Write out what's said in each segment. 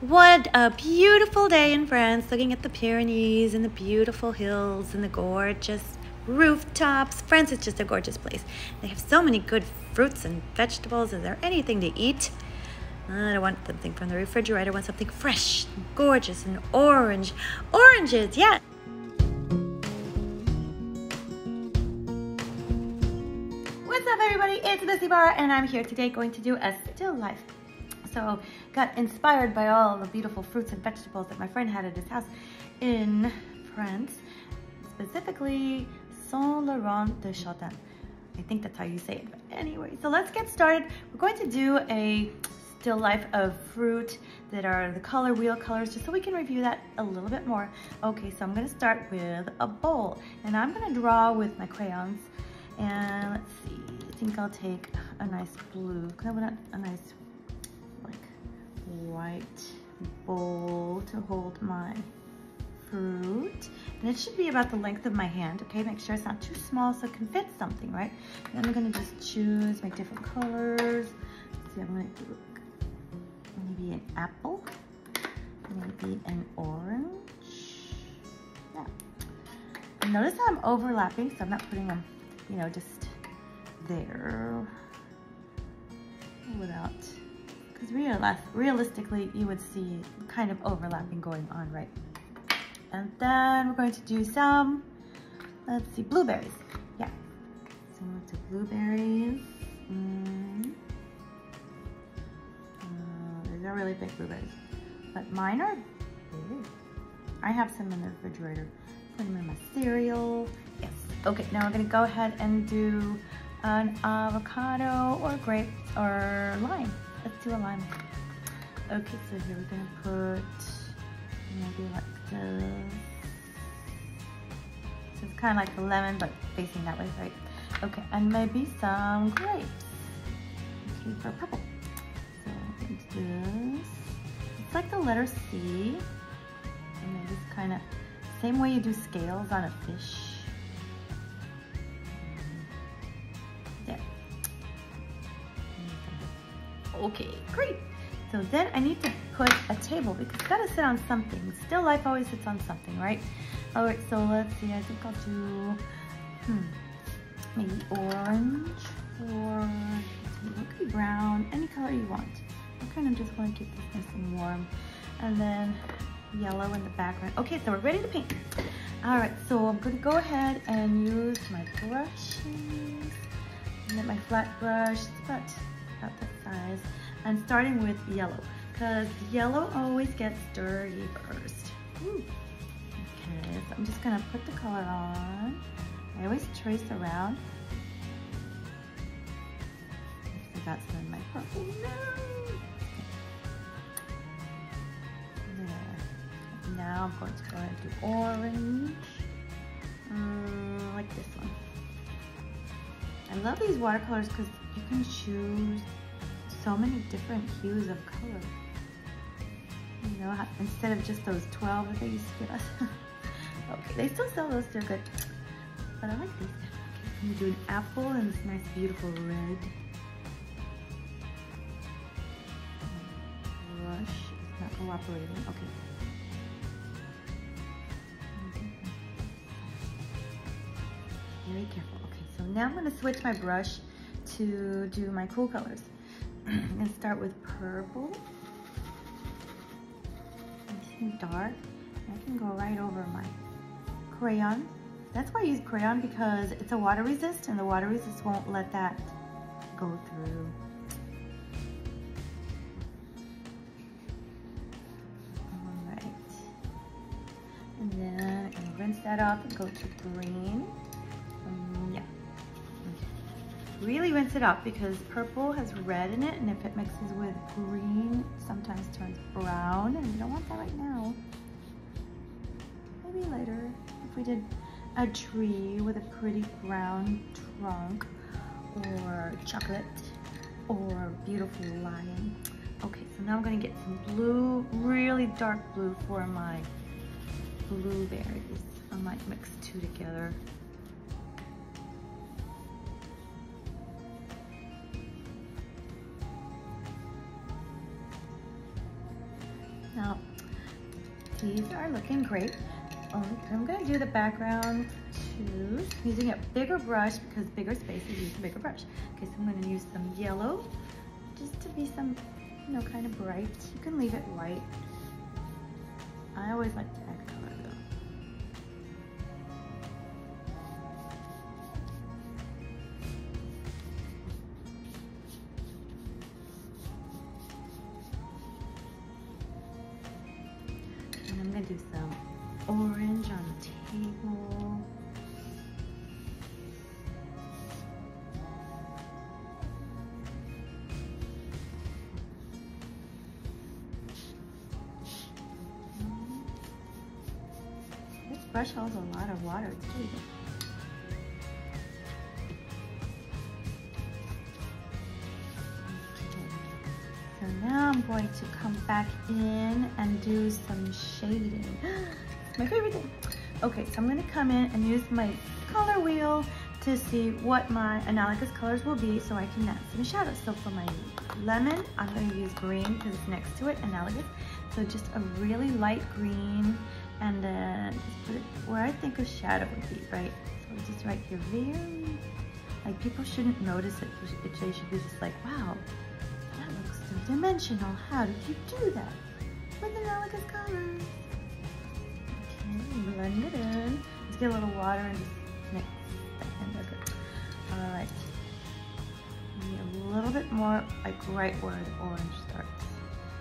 What a beautiful day in France, looking at the Pyrenees and the beautiful hills and the gorgeous rooftops. France is just a gorgeous place. They have so many good fruits and vegetables. Is there anything to eat? I don't want something from the refrigerator. I want something fresh, and gorgeous, and orange. Oranges, yeah. What's up, everybody? It's Miss Ibarra, and I'm here today going to do a still life. So, got inspired by all the beautiful fruits and vegetables that my friend had at his house in France, specifically Saint Laurent de Chardin. I think that's how you say it. But anyway, so let's get started. We're going to do a still life of fruit that are the color wheel colors, just so we can review that a little bit more. Okay, so I'm gonna start with a bowl, and I'm gonna draw with my crayons. And let's see, I think I'll take a nice blue, a nice white bowl to hold my fruit. And it should be about the length of my hand, okay? Make sure it's not too small so it can fit something, right? Then I'm gonna just choose my different colors. Let's see, I'm gonna do maybe an apple, maybe an orange. Yeah. Notice how I'm overlapping, so I'm not putting them, you know, just there without, because realistically, you would see kind of overlapping going on, right? And then we're going to do some, let's see, blueberries. Yeah, so to blueberries. Mm. Uh, these are really big blueberries, but mine are big. I have some in the refrigerator. Put them in my cereal. Yes. Okay, now we're gonna go ahead and do an avocado or grape or lime. Let's do a lime. Okay, so here we're gonna put maybe like this. So it's kind of like a lemon, but facing that way, right? Okay, and maybe some grapes. Okay, for purple. So this. It's like the letter C. And then just kind of, same way you do scales on a fish. Okay, great. So then I need to put a table because it's gotta sit on something. Still life always sits on something, right? All right, so let's see, I think I'll do, hmm, maybe orange or maybe brown, any color you want. I kind of just want to keep this nice and warm. And then yellow in the background. Okay, so we're ready to paint. All right, so I'm gonna go ahead and use my brushes. And then my flat brush, it's about, about that size. I'm starting with yellow because yellow always gets dirty first. Ooh. Okay, so I'm just gonna put the color on. I always trace around. I got some in my purple. No. There. Now I'm going to go and do orange. Um, like this one. I love these watercolors because you can choose so many different hues of color. You know, instead of just those 12 that they used to give us. okay, they still sell those, they're good. But I like these. I'm gonna do an apple and this nice beautiful red. Brush is not cooperating, okay. Very careful, now I'm gonna switch my brush to do my cool colors. I'm gonna start with purple. Nice dark. I can go right over my crayon. That's why I use crayon because it's a water resist and the water resist won't let that go through. All right. And then I'm gonna rinse that off and go to green really rinse it up because purple has red in it and if it mixes with green, sometimes turns brown and we don't want that right now. Maybe later if we did a tree with a pretty brown trunk or chocolate or beautiful lion. Okay, so now I'm gonna get some blue, really dark blue for my blueberries. I might mix two together. These are looking great. Um, I'm gonna do the background too, using a bigger brush because bigger spaces use a bigger brush. Okay, so I'm gonna use some yellow, just to be some, you know, kind of bright. You can leave it white. I always like to add gonna do some orange on the table. This brush holds a lot of water too. I'm going to come back in and do some shading. My favorite thing. Okay, so I'm gonna come in and use my color wheel to see what my analogous colors will be so I can add some shadows. So for my lemon, I'm gonna use green because it's next to it, analogous. So just a really light green and then where I think a shadow would be, right? So just right here, very, like people shouldn't notice it. They should be just like, wow, that looks dimensional. How did you do that? With analogous colors. Okay, blend it in. Let's get a little water and just mix that. All right. Need a little bit more like right where the orange starts.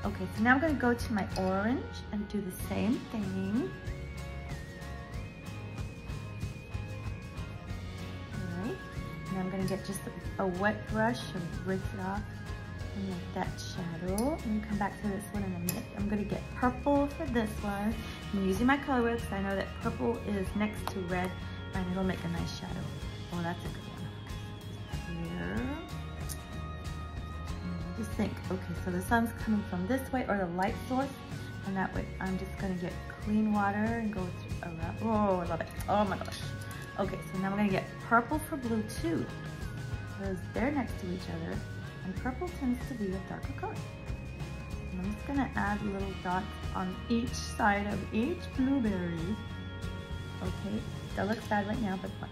Okay, so now I'm gonna go to my orange and do the same thing. All right, and I'm gonna get just a, a wet brush and rinse it off and make that shadow. And come back to this one in a minute. I'm gonna get purple for this one. I'm using my color wheel because I know that purple is next to red and it'll make a nice shadow. Oh, that's a good one. Here. Just think, okay, so the sun's coming from this way or the light source and that way I'm just gonna get clean water and go through around. Oh, I love it. Oh my gosh. Okay, so now I'm gonna get purple for blue too because they're next to each other and purple tends to be a darker color. And I'm just gonna add little dots on each side of each blueberry. Okay, that looks bad right now, but fine.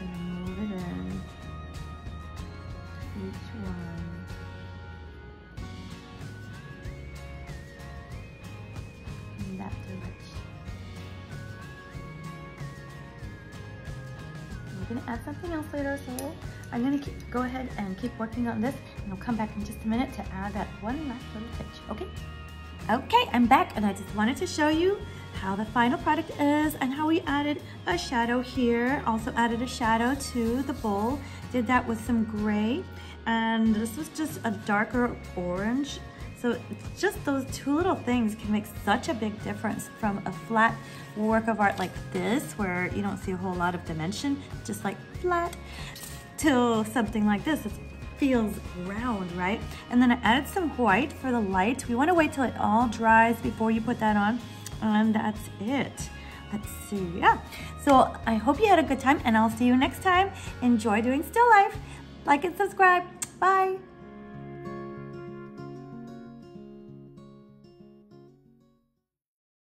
I'm gonna move it in each one. In that direction. We're gonna add something else later, so I'm gonna keep, go ahead and keep working on this, and I'll come back in just a minute to add that one last little touch, okay? Okay, I'm back, and I just wanted to show you how the final product is and how we added a shadow here. Also added a shadow to the bowl. Did that with some gray, and this was just a darker orange. So just those two little things can make such a big difference from a flat work of art like this, where you don't see a whole lot of dimension, just like flat, to something like this. It feels round, right? And then I added some white for the light. We wanna wait till it all dries before you put that on. And that's it. Let's see, yeah. So I hope you had a good time and I'll see you next time. Enjoy doing still life. Like and subscribe. Bye.